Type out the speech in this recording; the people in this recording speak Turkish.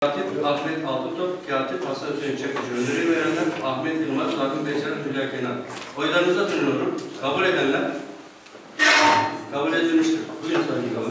Katip Ahmet Altıtop, Katip Hasan Hüseyin Çakıcı. Öneri verenler Ahmet Yılmaz, Hakan Beşer, Hülya Kenan. Oylarınıza sunuyorum. Kabul edenler kabul edilmiştir. Buyurun Sayın Yıkalı.